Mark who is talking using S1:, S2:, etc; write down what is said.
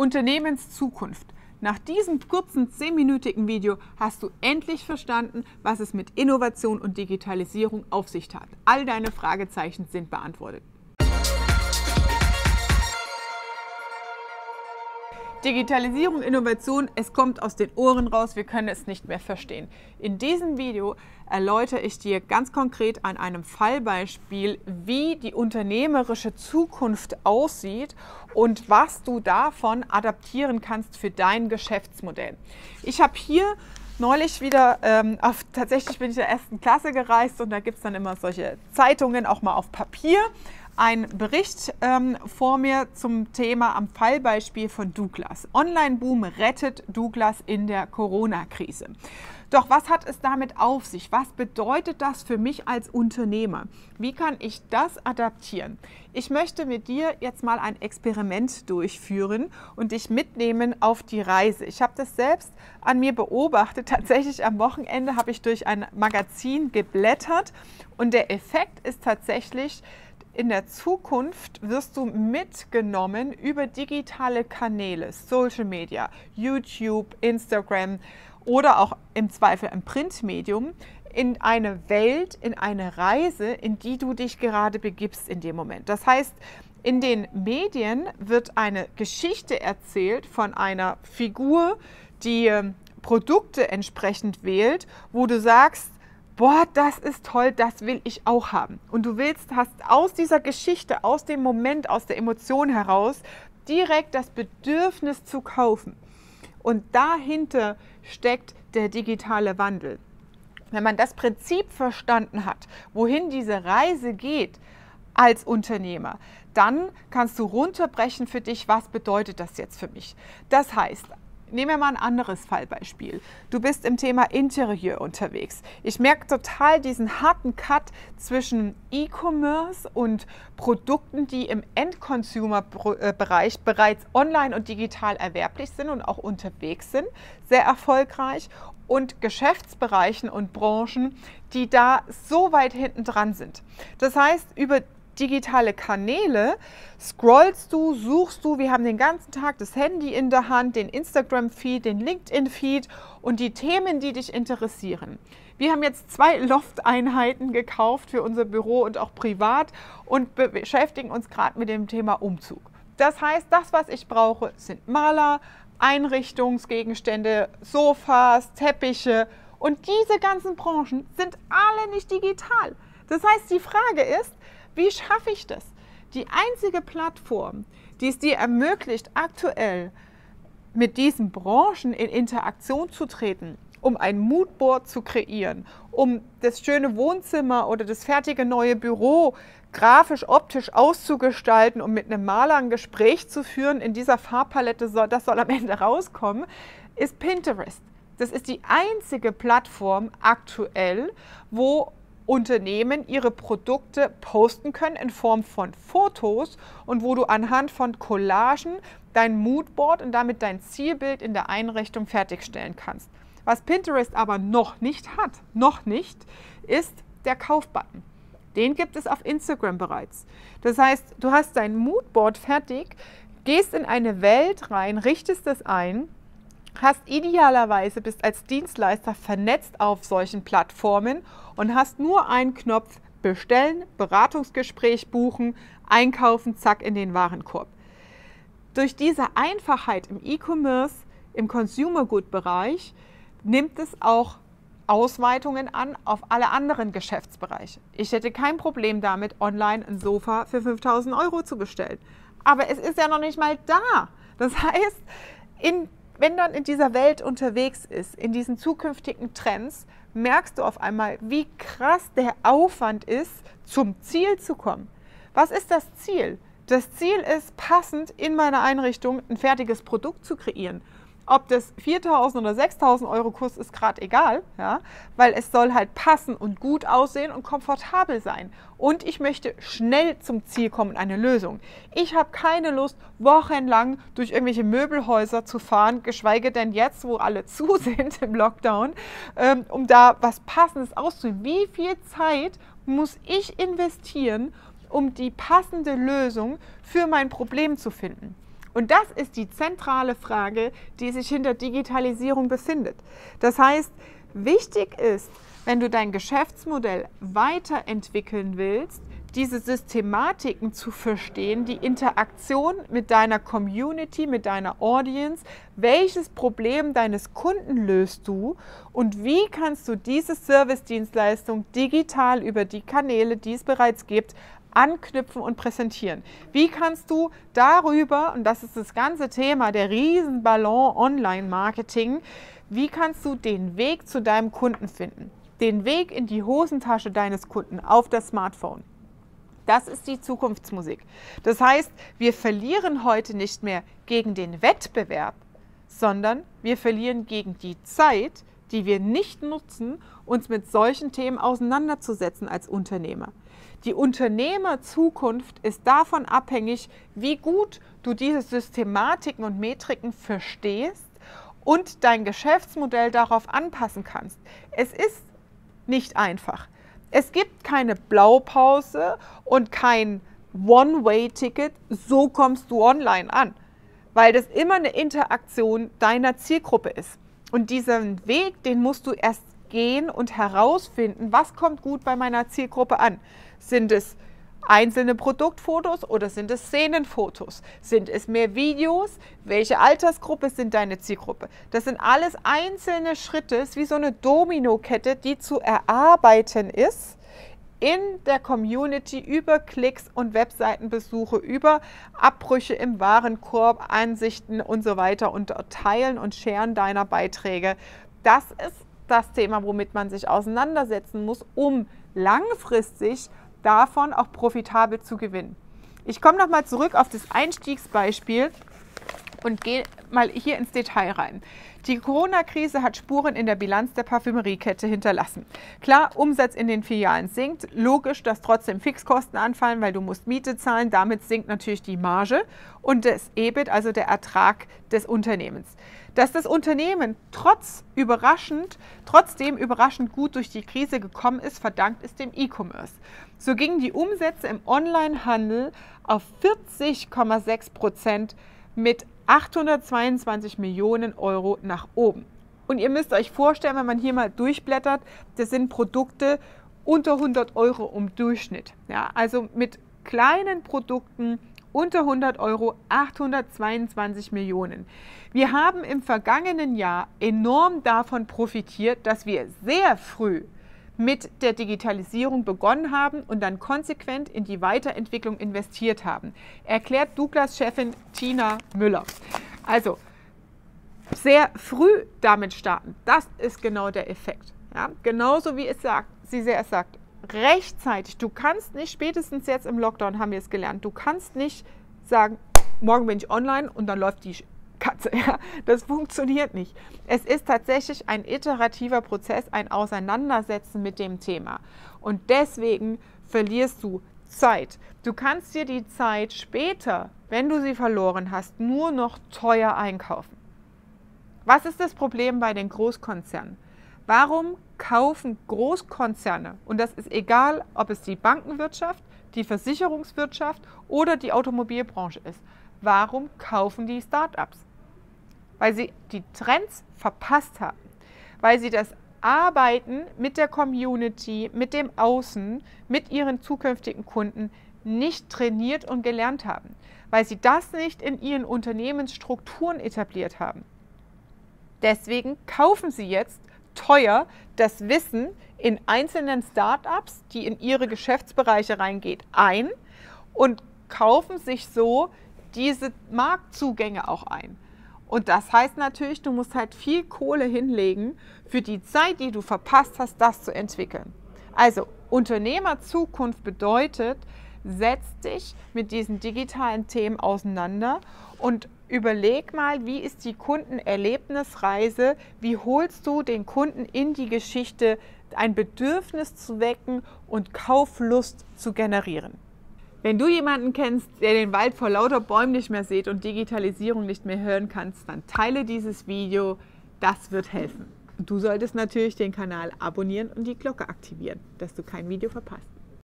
S1: Unternehmenszukunft. Nach diesem kurzen 10-minütigen Video hast du endlich verstanden, was es mit Innovation und Digitalisierung auf sich hat. All deine Fragezeichen sind beantwortet. Digitalisierung, Innovation, es kommt aus den Ohren raus, wir können es nicht mehr verstehen. In diesem Video erläutere ich dir ganz konkret an einem Fallbeispiel, wie die unternehmerische Zukunft aussieht und was du davon adaptieren kannst für dein Geschäftsmodell. Ich habe hier neulich wieder ähm, auf, tatsächlich bin ich in der ersten Klasse gereist und da gibt es dann immer solche Zeitungen, auch mal auf Papier ein Bericht ähm, vor mir zum Thema am Fallbeispiel von Douglas. Online-Boom rettet Douglas in der Corona-Krise. Doch was hat es damit auf sich? Was bedeutet das für mich als Unternehmer? Wie kann ich das adaptieren? Ich möchte mit dir jetzt mal ein Experiment durchführen und dich mitnehmen auf die Reise. Ich habe das selbst an mir beobachtet. Tatsächlich am Wochenende habe ich durch ein Magazin geblättert und der Effekt ist tatsächlich, in der Zukunft wirst du mitgenommen über digitale Kanäle, Social Media, YouTube, Instagram oder auch im Zweifel im Printmedium in eine Welt, in eine Reise, in die du dich gerade begibst in dem Moment. Das heißt, in den Medien wird eine Geschichte erzählt von einer Figur, die ähm, Produkte entsprechend wählt, wo du sagst, boah, das ist toll, das will ich auch haben. Und du willst, hast aus dieser Geschichte, aus dem Moment, aus der Emotion heraus direkt das Bedürfnis zu kaufen. Und dahinter steckt der digitale Wandel. Wenn man das Prinzip verstanden hat, wohin diese Reise geht als Unternehmer, dann kannst du runterbrechen für dich, was bedeutet das jetzt für mich. Das heißt, Nehmen wir mal ein anderes Fallbeispiel. Du bist im Thema Interieur unterwegs. Ich merke total diesen harten Cut zwischen E-Commerce und Produkten, die im End-Consumer-Bereich bereits online und digital erwerblich sind und auch unterwegs sind, sehr erfolgreich und Geschäftsbereichen und Branchen, die da so weit hinten dran sind. Das heißt, über digitale Kanäle scrollst du, suchst du. Wir haben den ganzen Tag das Handy in der Hand, den Instagram-Feed, den LinkedIn-Feed und die Themen, die dich interessieren. Wir haben jetzt zwei Loft-Einheiten gekauft für unser Büro und auch privat und beschäftigen uns gerade mit dem Thema Umzug. Das heißt, das, was ich brauche, sind Maler, Einrichtungsgegenstände, Sofas, Teppiche und diese ganzen Branchen sind alle nicht digital. Das heißt, die Frage ist, wie schaffe ich das? Die einzige Plattform, die es dir ermöglicht, aktuell mit diesen Branchen in Interaktion zu treten, um ein Moodboard zu kreieren, um das schöne Wohnzimmer oder das fertige neue Büro grafisch, optisch auszugestalten, um mit einem Maler ein Gespräch zu führen, in dieser Farbpalette soll, das soll am Ende rauskommen, ist Pinterest. Das ist die einzige Plattform aktuell, wo Unternehmen ihre Produkte posten können in Form von Fotos und wo du anhand von Collagen dein Moodboard und damit dein Zielbild in der Einrichtung fertigstellen kannst. Was Pinterest aber noch nicht hat, noch nicht, ist der Kaufbutton. Den gibt es auf Instagram bereits. Das heißt, du hast dein Moodboard fertig, gehst in eine Welt rein, richtest es ein hast idealerweise, bist als Dienstleister vernetzt auf solchen Plattformen und hast nur einen Knopf bestellen, Beratungsgespräch buchen, einkaufen, zack in den Warenkorb. Durch diese Einfachheit im E-Commerce, im Consumer Good Bereich, nimmt es auch Ausweitungen an auf alle anderen Geschäftsbereiche. Ich hätte kein Problem damit, online ein Sofa für 5000 Euro zu bestellen. Aber es ist ja noch nicht mal da. Das heißt, in wenn man in dieser Welt unterwegs ist, in diesen zukünftigen Trends, merkst du auf einmal, wie krass der Aufwand ist, zum Ziel zu kommen. Was ist das Ziel? Das Ziel ist, passend in meiner Einrichtung ein fertiges Produkt zu kreieren. Ob das 4.000 oder 6.000 Euro kostet, ist gerade egal, ja, weil es soll halt passen und gut aussehen und komfortabel sein. Und ich möchte schnell zum Ziel kommen, eine Lösung. Ich habe keine Lust, wochenlang durch irgendwelche Möbelhäuser zu fahren, geschweige denn jetzt, wo alle zu sind im Lockdown, ähm, um da was Passendes auszuwählen. Wie viel Zeit muss ich investieren, um die passende Lösung für mein Problem zu finden? Und das ist die zentrale Frage, die sich hinter Digitalisierung befindet. Das heißt, wichtig ist, wenn du dein Geschäftsmodell weiterentwickeln willst, diese Systematiken zu verstehen, die Interaktion mit deiner Community, mit deiner Audience, welches Problem deines Kunden löst du und wie kannst du diese Service-Dienstleistung digital über die Kanäle, die es bereits gibt, anknüpfen und präsentieren. Wie kannst du darüber, und das ist das ganze Thema der Riesenballon Online-Marketing, wie kannst du den Weg zu deinem Kunden finden? Den Weg in die Hosentasche deines Kunden auf das Smartphone. Das ist die Zukunftsmusik. Das heißt, wir verlieren heute nicht mehr gegen den Wettbewerb, sondern wir verlieren gegen die Zeit, die wir nicht nutzen, uns mit solchen Themen auseinanderzusetzen als Unternehmer. Die Unternehmerzukunft ist davon abhängig, wie gut du diese Systematiken und Metriken verstehst und dein Geschäftsmodell darauf anpassen kannst. Es ist nicht einfach. Es gibt keine Blaupause und kein One-Way-Ticket, so kommst du online an, weil das immer eine Interaktion deiner Zielgruppe ist. Und diesen Weg, den musst du erst gehen und herausfinden, was kommt gut bei meiner Zielgruppe an. Sind es einzelne Produktfotos oder sind es Szenenfotos? Sind es mehr Videos? Welche Altersgruppe sind deine Zielgruppe? Das sind alles einzelne Schritte, ist wie so eine Dominokette, die zu erarbeiten ist in der Community über Klicks und Webseitenbesuche, über Abbrüche im Warenkorb, Ansichten und so weiter und Teilen und Scheren deiner Beiträge. Das ist das Thema, womit man sich auseinandersetzen muss, um langfristig davon auch profitabel zu gewinnen. Ich komme nochmal zurück auf das Einstiegsbeispiel und gehe mal hier ins Detail rein. Die Corona-Krise hat Spuren in der Bilanz der Parfümeriekette hinterlassen. Klar, Umsatz in den Filialen sinkt. Logisch, dass trotzdem Fixkosten anfallen, weil du musst Miete zahlen. Damit sinkt natürlich die Marge und das EBIT, also der Ertrag des Unternehmens. Dass das Unternehmen trotz überraschend, trotzdem überraschend gut durch die Krise gekommen ist, verdankt es dem E-Commerce. So gingen die Umsätze im Onlinehandel auf 40,6 Prozent mit 822 Millionen Euro nach oben. Und ihr müsst euch vorstellen, wenn man hier mal durchblättert, das sind Produkte unter 100 Euro im Durchschnitt. Ja, also mit kleinen Produkten unter 100 Euro 822 Millionen. Wir haben im vergangenen Jahr enorm davon profitiert, dass wir sehr früh mit der Digitalisierung begonnen haben und dann konsequent in die Weiterentwicklung investiert haben, erklärt Douglas-Chefin Tina Müller. Also sehr früh damit starten, das ist genau der Effekt. Ja? Genauso wie es sagt, sie sehr sagt, rechtzeitig, du kannst nicht, spätestens jetzt im Lockdown haben wir es gelernt, du kannst nicht sagen, morgen bin ich online und dann läuft die Katze. Ja, das funktioniert nicht. Es ist tatsächlich ein iterativer Prozess, ein Auseinandersetzen mit dem Thema. Und deswegen verlierst du Zeit. Du kannst dir die Zeit später, wenn du sie verloren hast, nur noch teuer einkaufen. Was ist das Problem bei den Großkonzernen? Warum kaufen Großkonzerne, und das ist egal, ob es die Bankenwirtschaft, die Versicherungswirtschaft oder die Automobilbranche ist, warum kaufen die Startups? Weil sie die Trends verpasst haben, weil sie das Arbeiten mit der Community, mit dem Außen, mit ihren zukünftigen Kunden nicht trainiert und gelernt haben, weil sie das nicht in ihren Unternehmensstrukturen etabliert haben. Deswegen kaufen sie jetzt teuer das Wissen in einzelnen Startups, die in ihre Geschäftsbereiche reingeht, ein und kaufen sich so diese Marktzugänge auch ein. Und das heißt natürlich, du musst halt viel Kohle hinlegen für die Zeit, die du verpasst hast, das zu entwickeln. Also Unternehmerzukunft bedeutet, setz dich mit diesen digitalen Themen auseinander und überleg mal, wie ist die Kundenerlebnisreise, wie holst du den Kunden in die Geschichte, ein Bedürfnis zu wecken und Kauflust zu generieren. Wenn du jemanden kennst, der den Wald vor lauter Bäumen nicht mehr sieht und Digitalisierung nicht mehr hören kannst, dann teile dieses Video. Das wird helfen. Du solltest natürlich den Kanal abonnieren und die Glocke aktivieren, dass du kein Video verpasst.